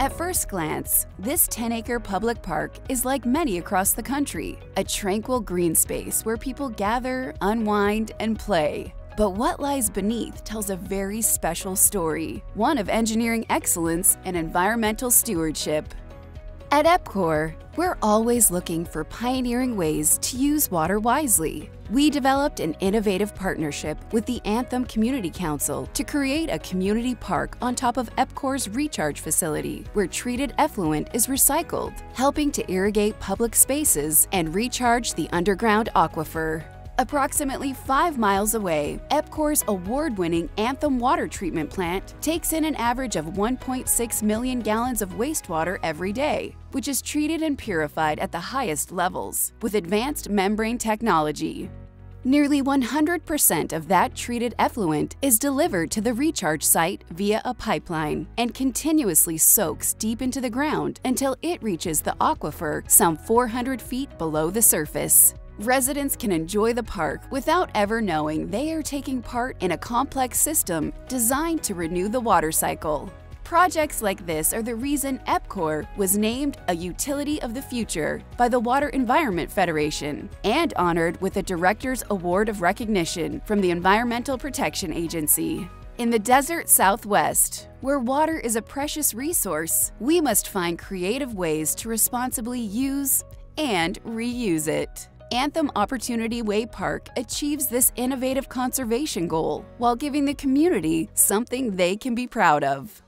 At first glance, this 10 acre public park is like many across the country a tranquil green space where people gather, unwind, and play. But what lies beneath tells a very special story one of engineering excellence and environmental stewardship. At EPCOR, we're always looking for pioneering ways to use water wisely. We developed an innovative partnership with the Anthem Community Council to create a community park on top of EPCOR's recharge facility, where treated effluent is recycled, helping to irrigate public spaces and recharge the underground aquifer. Approximately five miles away, EPCOR's award winning Anthem Water Treatment Plant takes in an average of 1.6 million gallons of wastewater every day, which is treated and purified at the highest levels with advanced membrane technology. Nearly 100% of that treated effluent is delivered to the recharge site via a pipeline and continuously soaks deep into the ground until it reaches the aquifer some 400 feet below the surface residents can enjoy the park without ever knowing they are taking part in a complex system designed to renew the water cycle. Projects like this are the reason EPCOR was named a Utility of the Future by the Water Environment Federation and honored with a Director's Award of Recognition from the Environmental Protection Agency. In the desert southwest, where water is a precious resource, we must find creative ways to responsibly use and reuse it. Anthem Opportunity Way Park achieves this innovative conservation goal while giving the community something they can be proud of.